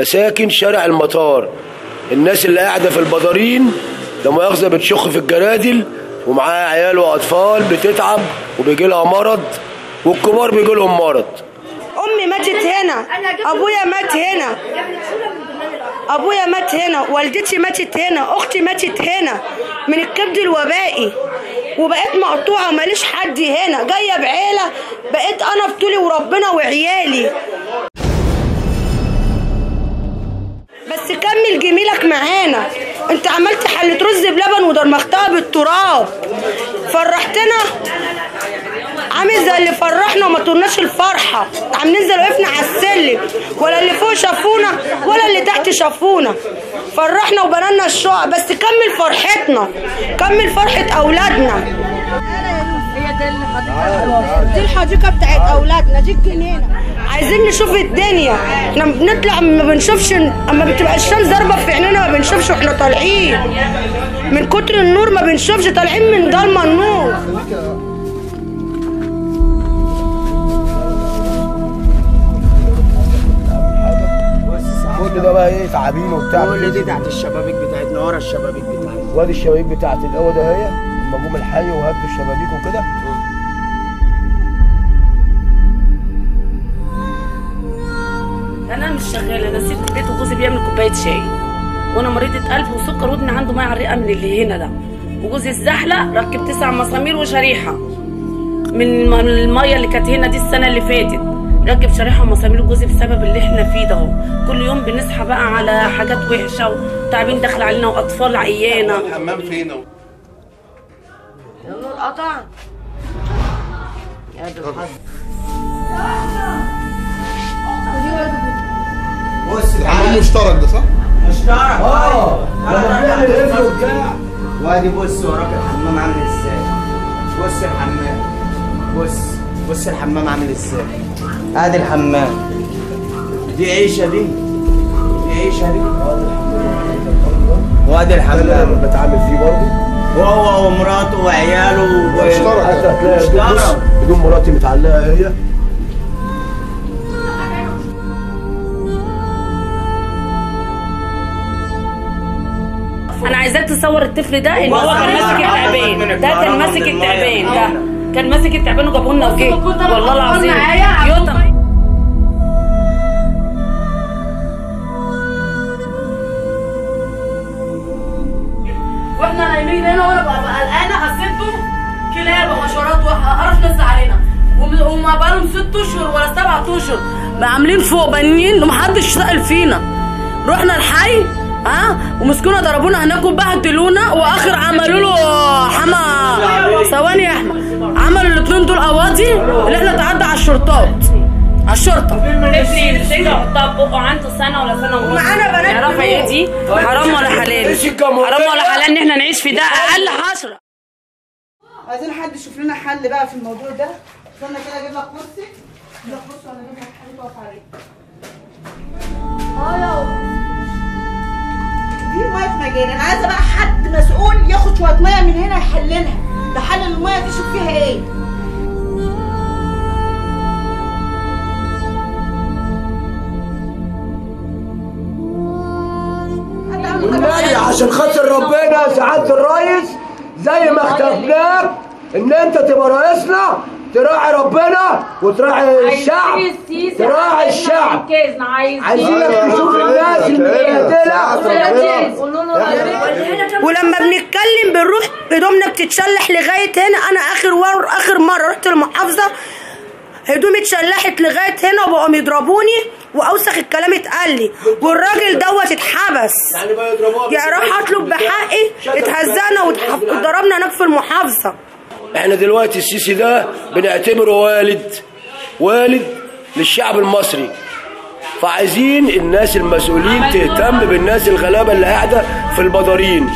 مساكن شارع المطار. الناس اللي قاعدة في البدارين ده مؤاخذة بتشخ في الجرادل ومعاها عيال وأطفال بتتعب وبيجي لها مرض والكبار بيجي لهم مرض. أمي ماتت هنا أبويا مات هنا أبويا مات هنا والدتي ماتت هنا أختي ماتت هنا من الكبد الوبائي. وبقيت مقطوعة ماليش حد هنا. جاية بعيلة بقيت أنا بطولي وربنا وعيالي. انت عملت حلة رز بلبن ودرمختها بالتراب. فرحتنا؟ عامل زي اللي فرحنا وما طولناش الفرحة. عم ننزل وقفنا على السلم. ولا اللي فوق شافونا ولا اللي تحت شافونا. فرحنا وبنالنا الشقق. بس كمل فرحتنا. كمل فرحة أولادنا. دي الحديقة بتاعت أولادنا. دي الجنينة. عايزين نشوف الدنيا. إحنا بنطلع ما بنشوفش أما بتبقى الشمس ضاربة في عينينا ما بنشوفش وإحنا طالعين. من كتر النور ما بنشوفش طالعين من ضلمة النور. كل ده بقى إيه؟ تعابين وبتاع. كل دي تحت الشبابيك بتاعتنا ورا الشبابيك بتاعتنا. وادي الشبابيك بتاعت الأوضة ده هي لما جم الحي وهدوا الشبابيك وكده. أنا مش شغالة. أنا سبت البيت وجوزي بيعمل كوباية شاي. وأنا مريضه قلب وسكر ودني عنده مية على الرئه من اللي هنا ده. وجوزي الزحلة ركب تسع مسامير وشريحة. من المية اللي كانت هنا دي السنة اللي فاتت. ركب شريحة ومسامير جوزي بسبب اللي إحنا فيه ده اهو. كل يوم بنصحى بقى على حاجات وحشة وتعبين داخل علينا وأطفال عيانة. الحمام فين النور قطع بص الحمام مشترك ده صح؟ مشترك. آه. لما بيعمل قفل وبتاع وادي بص وراك الحمام عامل إزاي؟ بص الحمام بص بص الحمام عامل إزاي؟ ادي الحمام. دي عيشة دي. دي عيشة دي. وادي الحمام. بتعامل فيه برضه. وهو ومراته وعياله. مشترك. مشترك. هدوم مراتي متعلقة هي أنا عايزاك تصور الطفل ده إن هو كان ماسك التعبان. ده كان ماسك التعبان. ده كان ماسك التعبان وجابوه لنا وجه والله العظيم. يوتم وإحنا نايمين هنا وأنا ببقى قلقانة. حسيته كلاب وحشرات وقرف نزل علينا. وم- وما بقالهم ست أشهر ولا سبعة أشهر. عاملين فوق بنين ومحدش سأل فينا. رحنا الحي ها؟ ومسكونا ضربونا هناك وبهدلونا وآخر عملوا له حما ثواني يا أحمد. عملوا الاثنين دول قواضي اللي إحنا تعدى على الشرطات. على الشرطة. يمسكها يحطها في بقه عنده سنه ولا سنه ونص معانا بنات يعرفها إيه دي حرام ولا حلال؟ حرام ولا حلال إن إحنا نعيش في ده أقل حشرة. عايزين حد يشوف لنا حل بقى في الموضوع ده. استنى كده أجيب لك كرسي. أجيب لك كرسي ولا أجيب لك حاجة تقف عليه. دي ميه مجاري أنا عايزة بقى حد مسؤول ياخد شوية مية من هنا يحللها. ده حل المية دي شوف فيها إيه. والنبي؟ عشان خاطر ربنا يا سعاده الريس زي ما اخترناك إن أنت تبقى رئيسنا تراعي ربنا وتراعي الشعب. تراعي الشعب. عايزينك تشوف الناس المتبهدله ولما بنتكلم بنروح هدومنا بتتشلح لغاية هنا. أنا آخر ور... آخر مرة رحت المحافظة هدومي اتشلحت لغاية هنا وبقوا يضربوني وأوسخ الكلام اتقال لي. والراجل دوت اتحبس. يعني بقى يضربوها يعني راح اطلب بحقي. اتهزقنا واتضربنا هناك في المحافظة. إحنا دلوقتي السيسي ده بنعتبره والد والد للشعب المصري. فعايزين الناس المسؤولين تهتم بالناس الغلابة اللي قاعدة في البدارين